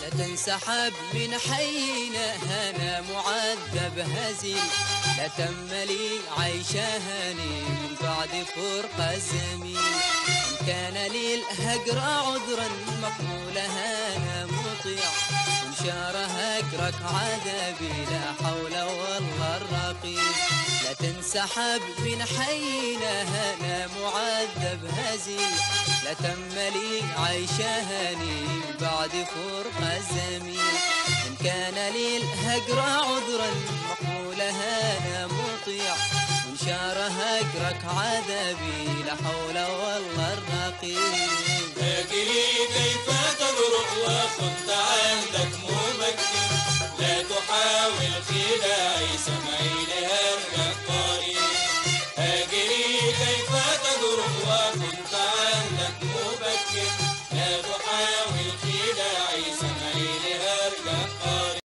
لا تنسحب من حينا هنا معذب هزيل. لا تم لي عيش هاني من بعد فرقة زميل. إن كان لي الهجر عذرا مقبولها أنا مطيع. وإن شار هجرك عذابي لا حول والله الرقيب لا تنسحب من حينا هنا معذب هزيل. لا تم لي عيش هاني بعد إن كان أقرأ عذرا وقولها أنا مطيع منشارها هجرك عذابي لا حول والله الرقيع اجري كيف تجرؤ وكنت عندك مبكر لا تحاول خداعي سمعي لهجرك قريب اجري كيف تجرؤ وكنت